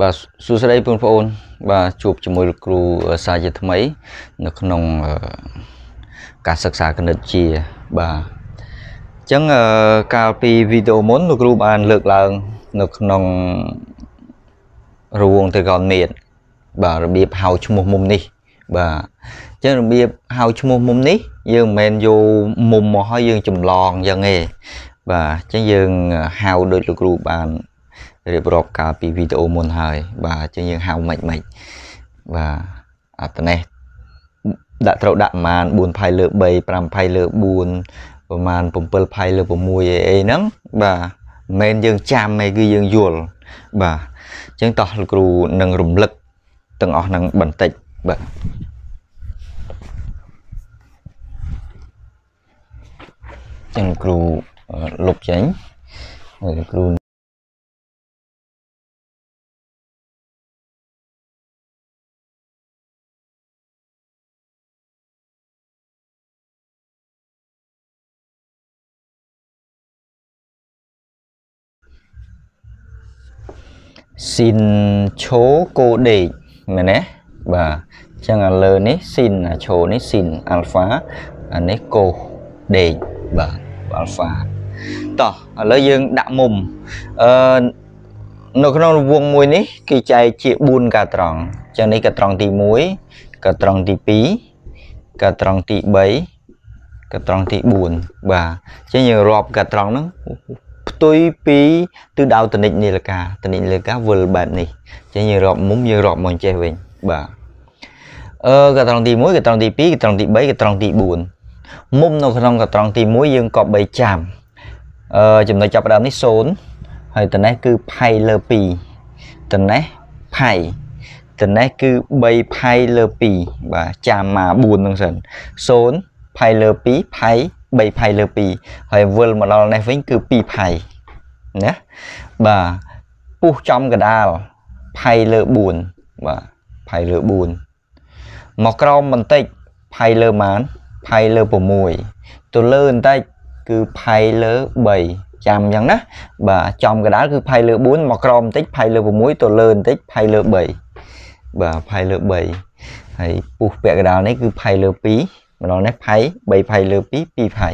បាទសួស្តីបងប្អូន បាទជួបជាមួយលោកគ្រូសាជាថ្មី នៅក្នុងការសិក្សាគណិតជា បាទអញ្ចឹងកាលពីវីដេអូមុនលោកគ្រូបានលើកឡើង នៅក្នុងរង្វង់ត្រកោណមាត្របាទរបៀបហៅឈ្មោះមុំនេះ បាទអញ្ចឹងរបៀបហៅឈ្មោះមុំនេះ យើងមិនមែនយកមុំមកឲ្យយើងចម្លងអញ្ចឹងទេបាទអញ្ចឹងយើងហៅដោយលោកគ្រូបាន រៀបរាប់កាលពីវីដេអូមុនហើយ បាទអញ្ចឹងយើងហៅមិនមិនបាទអត្តនេះដាក់ត្រូវដាក់ប្រមាណ4ផៃលើ3 5ផៃលើ4ប្រមាណ7ផៃលើ6អីអីហ្នឹងបាទមិនមែនយើងចាំទេគឺយើងយល់បាទអញ្ចឹងតោះលោកគ្រូនឹងរំលឹកទាំងអស់ហ្នឹងបន្តិចបាទចឹងគ្រូលុបចេញហើយគ្រូ ស៊ីនឈោកូដេកមែនទេបាទអញ្ចឹងអាលើនេះស៊ីនអាឈោនេះស៊ីនអាល់ហ្វាអានេះកូដេកបាទអាល់ហ្វាតោះឥឡូវយើងដាក់មុំអឺនៅក្នុងរង្វង់មួយនេះគេចែកជា4កាត្រង់អញ្ចឹងនេះកាត្រង់ទី1កាត្រង់ទី2កាត្រង់ទី3កាត្រង់ទី4បាទអញ្ចឹងយើងរាប់កាត្រង់ហ្នឹង ផ្ទុយពីទិសដៅតនិចនីលកាតនិចនីលកាវិលបែបនេះអញ្ចឹងយើងរាប់មុំយើងរាប់មកចេះវិញបាទអឺកត្រង់ទី1កត្រង់ទី2កត្រង់ទី3កត្រង់ទី4មុំនៅក្នុងកត្រង់ទី1យើងក៏បីចាំអឺចំណុចចាប់ផ្ដើមនេះ0ហើយតនេះគឺផៃលើ2តនេះផៃតនេះគឺ3ផៃលើ2បាទចាំមក4ហ្នឹងសិន0ផៃលើ2ផៃ 3ផៃលើ2ហើយវិលមកដល់នេះវិញគឺ2ផៃណាបាទពុះចំកដាលផៃលើ4បាទផៃលើ4មកក្រោមបន្តិចផៃលើម៉ានផៃលើ6ទៅលើបន្តិចគឺផៃលើ3ចាំអញ្ចឹងណាបាទចំកដាលគឺផៃលើ4មកក្រោមបន្តិចផៃលើ6ទៅលើបន្តិចផៃលើ3បាទផៃលើ3ហើយពុះពាក់កដាលនេះគឺផៃលើ2 ម្ដងនេះផៃ3ផៃលើ2 2ផៃ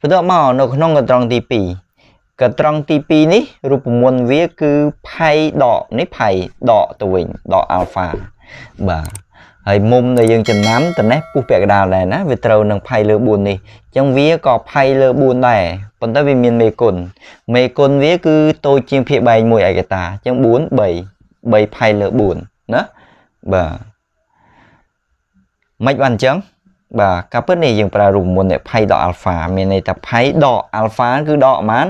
បន្ទាប់មកនៅក្នុងកត្រង់ទី2កត្រង់ទី2នេះរូបមន្តវាគឺផៃដកនេះផៃដកទៅវិញដកអាល់ហ្វាបាទហើយមុំដែលយើងចំណាំតនេះពុះពាក់កដាលដែរណាវាត្រូវនឹងផៃលើ4នេះអញ្ចឹងវាក៏ផៃលើ4ដែរប៉ុន្តែវាមានមេគុណមេគុណវាគឺតូចជាងភាគបែង1ឯកតាអញ្ចឹង4 3 3ផៃលើ4ណាបាទមិនបានអញ្ចឹង បាទការពិតនេះយើងប្រើរូបមន្តនៃផៃដកអាល់ហ្វាមានន័យថាផៃដកអាល់ហ្វាគឺដកប៉ុន្មាន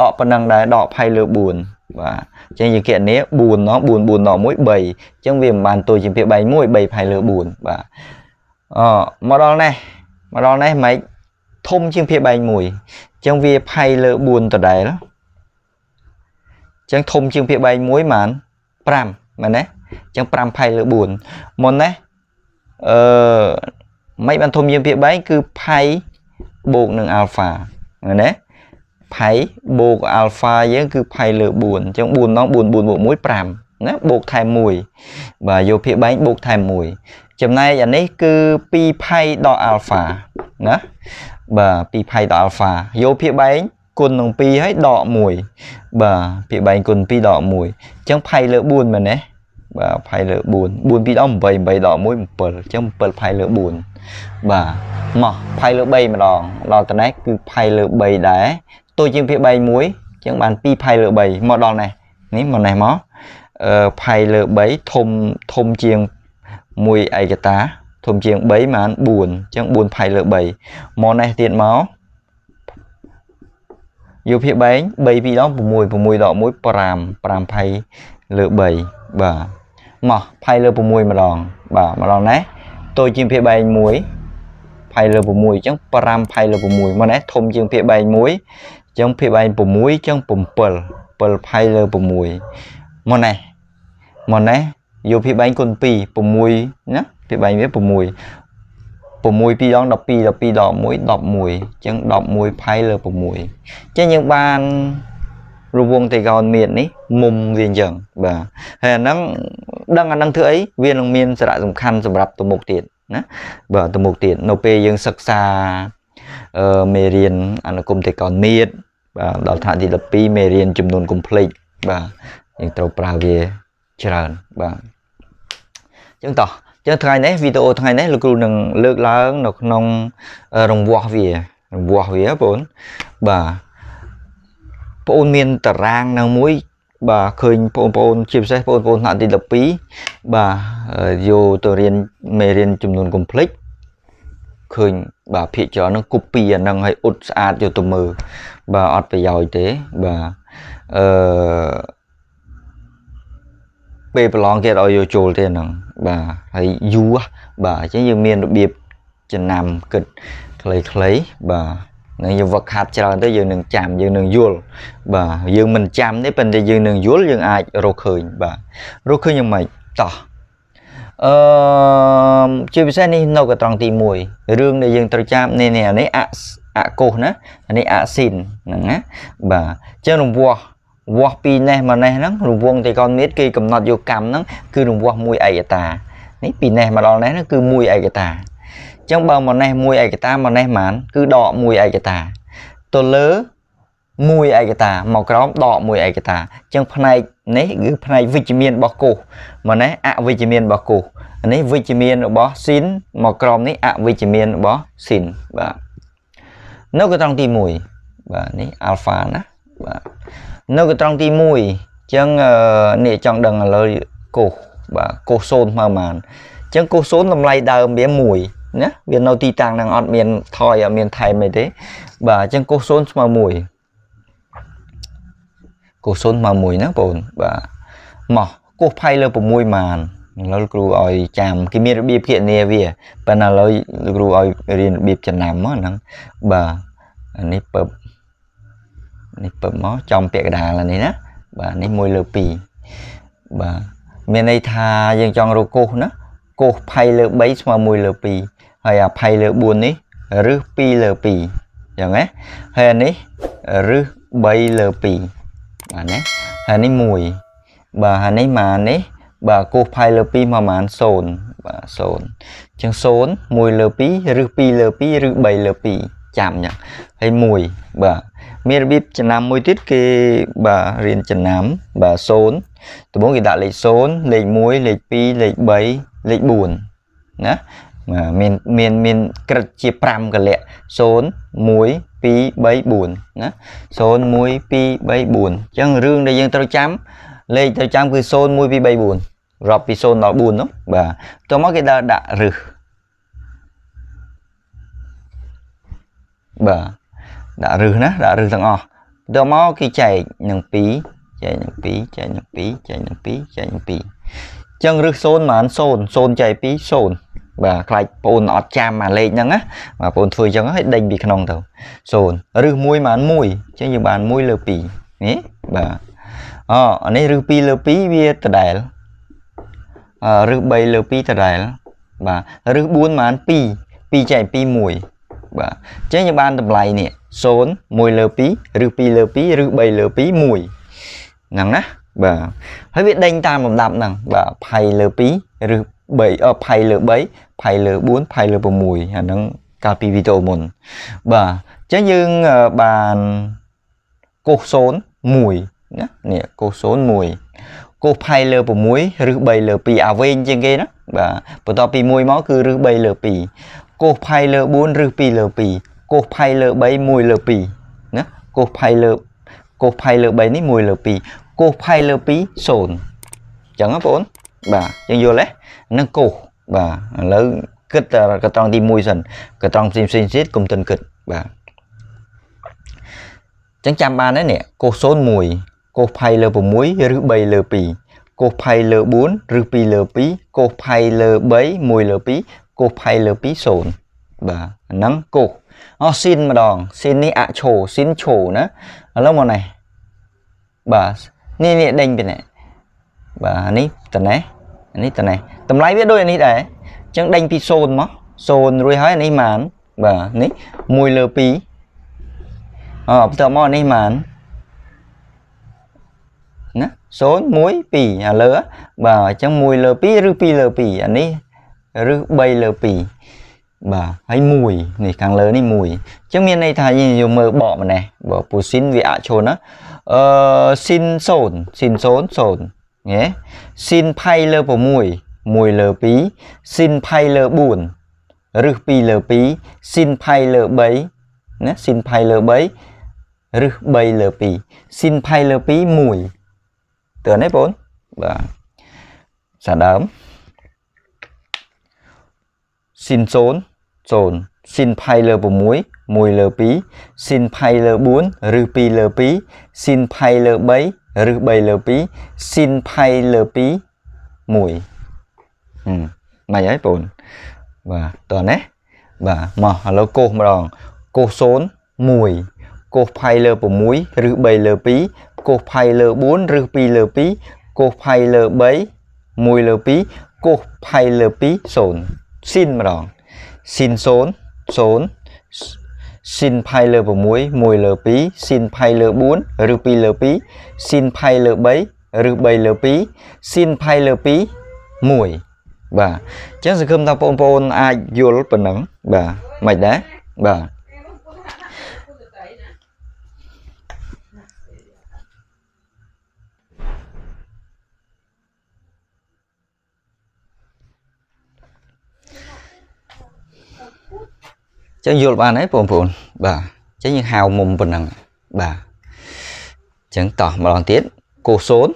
ដកប៉ុណ្ណឹងដែរដកផៃលើ4បាទអញ្ចឹងយើងគណនា4ណោះ4 4ដក1 3អញ្ចឹងវាមិនបានទូជាភាគបែង1 3ផៃលើ4បាទអមកដល់នេះមកដល់នេះម៉េចធំជាងភាគបែង1អញ្ចឹងវាផៃលើ4ដដែលអញ្ចឹងធំជាងភាគបែង1ហ្មង5មែនទេអញ្ចឹង5ផៃលើ4មុនណាអឺ មិនបានធំជាងភាគបែងគឺផៃបូកនឹងអាល់ហ្វាណាផៃបូកអាល់ហ្វាយើងគឺផៃលើ4អញ្ចឹង4ដង4 4បូក1 5ណាបូកថែម1បាទយកភាគបែងបូកថែម1ចំណែកអានេះគឺ2ផៃដល់អាល់ហ្វាណាបាទ2ផៃដល់អាល់ហ្វាយកភាគបែងគុណនឹង2ហើយដក1បាទភាគបែងគុណ2ដក1អញ្ចឹងផៃលើ4មែនទេ បាទផៃលើ4 4 2ដល់8 8ដល់1 7អញ្ចឹង7ផៃលើ4បាទមកផៃលើ3ម្ដងដល់តនេះគឺផៃលើ3ដែរតូចជាងភាគ3 1អញ្ចឹងបាន2ផៃលើ3មកដល់នេះនេះមកនេះមកអឺផៃលើ3ធំធំជាង1ឯកតាធំជាង3បាន4អញ្ចឹង4ផៃលើ3មកនេះទៀតមកយកភាគបែង3 2ដង6 6ដក1 5 5ផៃលើ3បាទ មកផៃលើ6ម្ដងបាទម្ដងនេះតូចជាងភាគបែង1ផៃលើ6អញ្ចឹង5ផៃលើ6មកនេះធំជាងភាគបែង1អញ្ចឹងភាគបែង6អញ្ចឹង7 7ផៃលើ6មកនេះមកនេះយកភាគបែងគុណ2 6ណាភាគបែងវា6 6 2ដង12 12ដក1 11អញ្ចឹង11ផៃលើ6អញ្ចឹងយើងបាន រង្វង់តេកោនមាននេះមុំវាអញ្ចឹងបាទហើយអាហ្នឹងដឹងអាហ្នឹងធ្វើអីវានឹងមានសារៈសំខាន់សម្រាប់ទៅមុខទៀតណាបាទទៅមុខទៀតនៅពេលយើងសិក្សាអឺមេរៀនអនុគមតេកោនមៀតបាទដល់ថ្នាក់ទី12មេរៀនចំនួនកុំភ្លេចបាទយើងត្រូវប្រើវាច្រើនបាទអញ្ចឹងតោះចឹងថ្ងៃនេះវីដេអូថ្ងៃនេះលោកគ្រូនឹងលើកឡើង នៅក្នុងរង្វាស់វារង្វាស់វាបងបាទ បងអូនមានតារាងនៅមួយបាទឃើញបងប្អូនជាពិសេសបងប្អូនថ្នាក់ទី12បាទយកទៅរៀនមេរៀនចំនួនកុំភ្លេចឃើញបាទភាគច្រើននឹងគប់ពីអាហ្នឹងឲ្យអ៊ុតស្អាតយកទៅមើលបាទអត់ប្រយោជន៍ទេបាទអឺពេលប្រឡងគេឲ្យយកចូលទេហ្នឹងបាទហើយយូរបាទអញ្ចឹងយើងមានរបៀបចំណាំគិតខ្លីៗបាទ នឹងយើងវឹកហាត់ច្រើនទៅយើងនឹងចាំយើងនឹងយល់បាទយើងមិនចាំទេប៉ុន្តែយើងនឹងយល់យើងអាចរកឃើញបាទរកឃើញយ៉ាងម៉េចតោះអឺជាពិសេសនេះនៅកត្រង់ទី1រឿងដែលយើងត្រូវចាំនេះនេះអានេះអអកុសណាអានេះអស៊ីនហ្នឹងណាបាទអញ្ចឹងរង្វាស់វាស់ពីនេះមកនេះហ្នឹងរង្វង់តេកនមេតគេកំណត់យកកម្មហ្នឹងគឺរង្វាស់មួយឯកតានេះពីនេះមកដល់នេះហ្នឹងគឺមួយឯកតាអញ្ចឹងបើមកនេះមួយឯកតាមកនេះបានគឺដកមួយឯកតាទៅលើមួយឯកតាមកក្រោមដកមួយឯកតាអញ្ចឹងផ្នែកនេះគឺផ្នែកវិជ្ជមានរបស់កុសមកនេះអវិជ្ជមានរបស់កុសនេះវិជ្ជមានរបស់ស៊ីនមកក្រោមនេះអវិជ្ជមានរបស់ស៊ីនបាទនៅកត្រង់ទី1បាទនេះអាល់ហ្វាណាបាទនៅកត្រង់ទី1អញ្ចឹងនេះចង់ដឹងឥឡូវកុសបាទកុស0ស្មើប៉ុន្មានអញ្ចឹងកុស0តម្លៃដើមវា1 ណាវានៅទីតាំងហ្នឹងអត់មានថយអត់មានថែមអីទេបាទអញ្ចឹងកុស0ស្មើ1កុស0ស្មើ1ណាបងប្អូនបាទមកកុសផៃលើ6ម៉ានឥឡូវគ្រូឲ្យចាំគេមានរបៀបគណនាវាប៉ុន្តែឥឡូវគ្រូឲ្យរៀនរបៀបចំណាំហ្នឹងបាទនេះពើនេះពឹមមកចំពាក្យកដាលនេះណាបាទនេះ1លើ2បាទមានន័យថាយើងចង់រកកុសណា កុសផៃលើ3ស្មើ1លើ2ហើយអាផៃលើ4នេះរឹស2លើ2អញ្ចឹងណាហើយអានេះរឹស3លើ2បាទណាហើយនេះ1បាទហើយនេះម៉ាននេះបាទកុសផៃលើ2មកម៉ាន0បាទ0អញ្ចឹង0 1លើ2ឬ2លើ2ឬ3លើ2ចាំអញ្ចឹងហើយ1បាទ មានរបៀបចំណាំមួយទៀតគេបាទរៀនចំណាំបាទ0ដំបូងគេដាក់លេខ0លេខ1លេខ2លេខ3លេខ4ណាមានមានមានក្រិតជា5កលៈ0 1 2 3 4ណា0 1 2 3 4អញ្ចឹងរឿងដែលយើងត្រូវចាំលេខត្រូវចាំគឺ0 1 2 3 4រាប់ពី0ដល់4នោះបាទតោះមកគេដើរដាក់រឹសបាទ ដាក់រឹសណាដាក់រឹសទាំងអស់ដល់មកគេចែកនឹង2ចែកនឹង2ចែកនឹង2ចែកនឹង2ចែកនឹង2អញ្ចឹងរឹស0ហ្មង0 0ចែក2 0បាទខ្លាចបងអត់ចាំអាលេខហ្នឹងណាបាទបងធ្វើអញ្ចឹងហើយដេញពីក្នុងទៅ0រឹស1ហ្មង1អញ្ចឹងយើងបាន1លើ2នេះបាទអូអានេះរឹស2លើ2វាដដែលអឺរឹស3លើ2ដដែលបាទរឹស4ហ្មង2 2ចែក2 1បាទអញ្ចឹងយើងបានតម្លៃនេះ 0 1លើ2ឬ2លើ2ឬ3លើ2 1ហ្នឹងណាបាទហើយវាដេញតាមលំដាប់ហ្នឹងបាទផៃលើ2ឬ3អផៃលើ3ផៃលើ4ផៃលើ6អាហ្នឹងកាលពីវីដេអូមុនបាទអញ្ចឹងយើងបានកុស0 1ណានេះកុស0 1កុសផៃលើ6ឬ3លើ2អាវែងជាងគេណាបាទបន្ទាប់ពី1មកគឺឬ3លើ2កោសផៃលើ4ឬ2លើ2 កោសផៃលើ3 1លើ2ណាកោសផៃលើកោសផៃលើ3នេះ1លើ2កោសផៃលើ2 0អញ្ចឹងបងប្អូនបាទយើងយល់ទេនឹងកោសបាទឥឡូវគិតកត្រង់ទី1សិនកត្រង់ផ្សេងផ្សេងទៀតកុំទិនគិតបាទអញ្ចឹងចាំបានហើយនេះកោស01កោសផៃលើ6ឬ3លើ2កោសផៃលើ4ឬ2លើ2កោសផៃលើ3 1លើ2គោះផៃលើ2 0បាទហ្នឹងគោះ អស់ស៊ីនម្ដងស៊ីននេះអឈោស៊ីនឈោណាឥឡូវមកនេះបាទនេះនេះដេញពីនេះបាទនេះតនេះនេះតនេះតម្លៃវាដូចនេះដែរអញ្ចឹងដេញពី0មក0រួចហើយនេះម៉ានបាទនេះ1លើ2អបន្ទាប់មកនេះម៉ានណា0 1 2អាលើបាទអញ្ចឹង1លើ2ឬ2លើ2អានេះឬ3លើ2 បាទហើយ1នេះខាងលើនេះ1អញ្ចឹងមានន័យថាយើងយកមើលបកម្នេះបើពូស៊ីនវាអឈុនណាអឺស៊ីន0ស៊ីន0 0ញ៉េស៊ីនផៃលើ6 1លើ2ស៊ីនផៃលើ4ឬ2លើ2ស៊ីនផៃលើ3ណាស៊ីនផៃលើ3ឬ3លើ2ស៊ីនផៃលើ2 1តើនេះបងបាទសាដើមស៊ីន0 0ស៊ីនផៃលើ6 1លើ2ស៊ីនផៃលើ4ឬ2លើ2ស៊ីនផៃលើ3ឬ3លើ2ស៊ីនផៃលើ2 1ហឹមមិនហើយបងបាទតើណាបាទមកឥឡូវកោសម្ដងកោ0 1កោសផៃលើ6ឬ3លើ2កោសផៃលើ4ឬ2លើ2កោសផៃលើ3 1លើ2កោសផៃលើ2 0ស៊ីនម្ដង ស៊ីន0 0ស៊ីនផៃលើ6 1លើ2ស៊ីនផៃលើ4ឬ2លើ2ស៊ីនផៃលើ3ឬ3លើ2ស៊ីនផៃលើ2 1បាទអញ្ចឹងសង្ឃឹមថាបងប្អូនអាចយល់ប៉ុណ្ណឹងបាទមិនដែរបាទ ចឹងយល់បានហើយបងប្អូនបាទចឹងយើងហៅមុំប៉ុណ្ណឹងបាទចឹងតោះម្ដងទៀតកូ0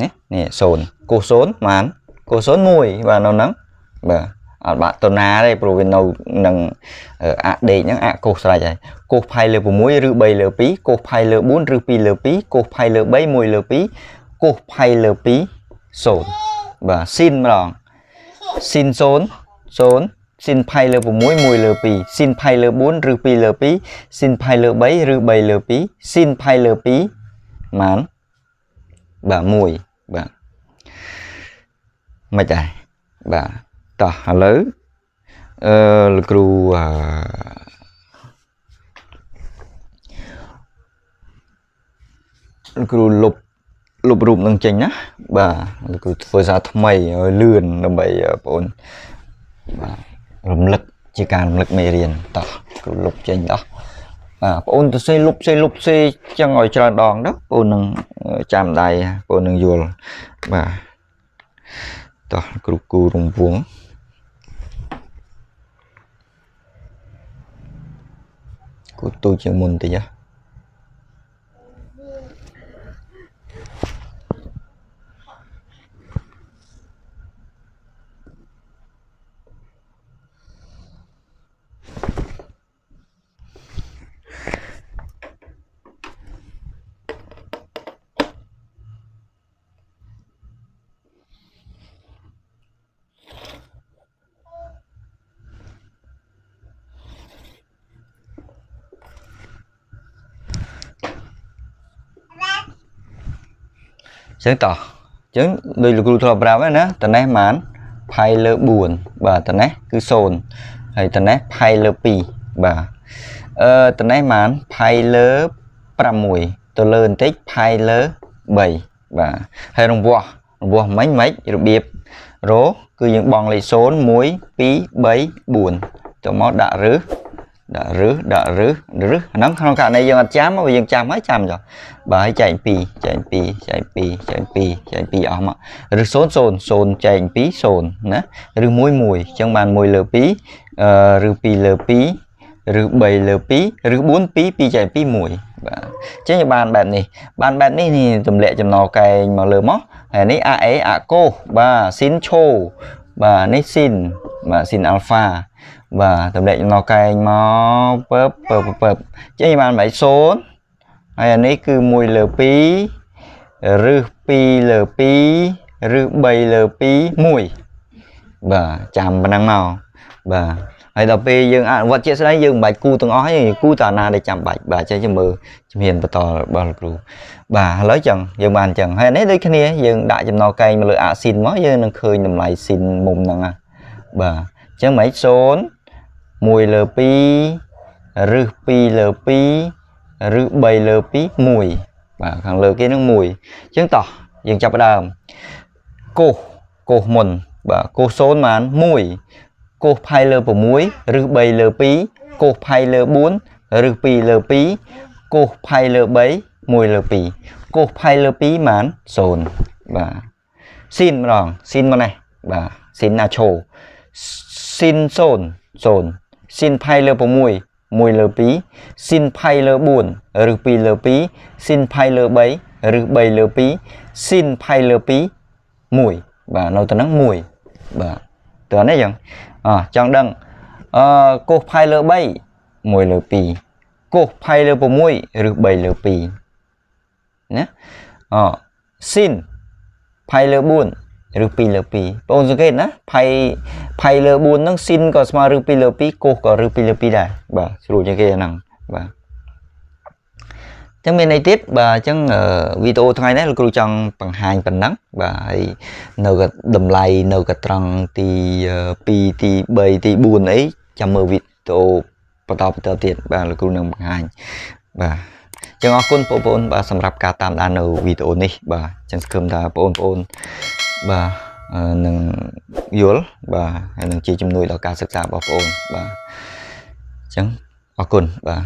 នេះនេះ0កូ0បានកូ0 1បាទនៅហ្នឹងបាទអត់បាក់តណាទេព្រោះវានៅនឹងអាក់ដេកហ្នឹងអាក់កូសស្រេចហើយកូសផៃលើ6ឬ3លើ2កូសផៃលើ4ឬ2លើ2កូសផៃលើ3 1លើ2កូសផៃលើ2 0បាទស៊ីនម្ដងស៊ីន0 0 ស៊ីនផៃលើ6 1លើ2ស៊ីនផៃលើ4ឬ2លើ2ស៊ីនផៃលើ3ឬ3លើ2ស៊ីនផៃលើ2ម៉ានបាទ1បាទមិនដែរបាទតោះឥឡូវអឺលោកគ្រូអឺលោកគ្រូលុបលុបរូបនឹងចេញណាបាទលោកគ្រូធ្វើសារថ្មីឲ្យលឿនដើម្បីបងប្អូនបាទ រំលឹកជាការរំលឹកមេរៀនតោះគ្រូលុបចេញដោះបាទបងអូនទៅសេលុបសេលុបសេចឹងឲ្យច្រើនដងទៅបងអូននឹងចាំដៃបងអូននឹងយល់បាទតោះគ្រូគូរំវងគូទូជាងមុនតិចហ៎ ចឹងតោះចឹងដូចលោកគ្រូធ្លាប់ប្រាប់ហើយណាតនេះម៉ានផៃលើ4បាទតនេះគឺ0ហើយតនេះផៃលើ2បាទអឺតនេះម៉ានផៃលើ6ទៅលើបន្តិចផៃលើ3បាទហើយរង្វាស់រង្វាស់មិញមិនរបៀបរគឺយើងបង់លេខ0 1 2 3 4ទៅមកដាក់រឹស ដាក់រឹសដាក់រឹសរឹសហ្នឹងក្នុងករណីយើងអត់ចាំមកយើងចាំហើយចាំចុះបាទចែក2ចែក2ចែក2ចែក2ចែក2អស់មកឬ0 0 0ចែក2 0ណាឬ1 1អញ្ចឹងបាន1លើ2អឺឬ2លើ2ឬ3លើ2ឬ4 2 2ចែក2 1បាទអញ្ចឹងបានបែបនេះបានបែបនេះនេះទម្លាក់ចំណកែងមកលើមកហើយនេះ AE អាកូបាទស៊ីនឈូបាទនេះស៊ីនបាទស៊ីនអាល់ហ្វា បាទតម្លែកចំណកែងមកពើពើពើចេញបានមិន0ហើយអានេះគឺ1លើ2ឬ2លើ2ឬ3លើ2 1បាទចាំប៉ុណ្ណឹងមកបាទហើយដល់ពេលយើងអនុវត្តជាក់ស្ដែងយើងមិនបាច់គូទាំងអស់ទេគូតាណាដែលចាំបាច់បាទចេះមើលជំហានបន្តរបស់លោកគ្រូបាទឥឡូវចឹងយើងបានចឹងហើយនេះដូចគ្នាយើងដាក់ចំណកែងមកលើអាស៊ីនមកយើងនឹងឃើញតម្លៃស៊ីនមុំហ្នឹងណាបាទអញ្ចឹងមិន0 1លើ2ឬ2លើ2ឬ3លើ2 1បាទខាងលើគេនឹង1អញ្ចឹងតោះយើងចាប់ផ្ដើមកោសកោសមុនបាទកោស0បាន1កោសផៃលើ6ឬ3លើ2កោសផៃលើ4ឬ2លើ2កោសផៃលើ3 1លើ2កោសផៃលើ2បាន0បាទស៊ីនម្ដងស៊ីនមកនេះបាទស៊ីនណាឆូស៊ីន0 0 ស៊ីនផៃលើ6 1លើ2ស៊ីនផៃលើ4ឬ2លើ2ស៊ីនផៃលើ3ឬ3លើ2ស៊ីនផៃលើ2 1បាទនៅទៅនឹង1បាទតើនេះយ៉ាងអចង់ដឹងអឺកោសផៃលើ3 1លើ2កោសផៃលើ6ឬ3លើ2ណាអស៊ីនផៃលើ4 ឬ2លើ2បងប្អូនសង្កេតណាផៃផៃលើ4ហ្នឹងស៊ីនក៏ស្មើឬ2លើ2កោសក៏ឬ2លើ2ដែរបាទស្រួលជាងគេហ្នឹងបាទចឹងមានន័យទៀតបាទអញ្ចឹងវីដេអូថ្ងៃនេះលោកគ្រូចង់បង្ហាញប៉ុណ្ណឹងបាទហើយនៅកតម្លៃនៅកត្រង់ទី2ទី3ទី4អីចាំមើលវីដេអូបន្តបន្តទៀតបាទលោកគ្រូនឹងបង្ហាញបាទ ចឹងអរគុណបងប្អូនបាទសម្រាប់ការតាមដាននៅវីដេអូនេះបាទចឹងសង្ឃឹមថាបងប្អូនបាទនឹងយល់បាទហើយនឹងជាជំនួយដល់ការសិក្សារបស់បងប្អូនបាទអញ្ចឹងអរគុណបាទ